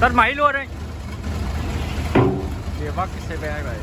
Sir mile हो रहे हैं। ये वक्त से बैग आए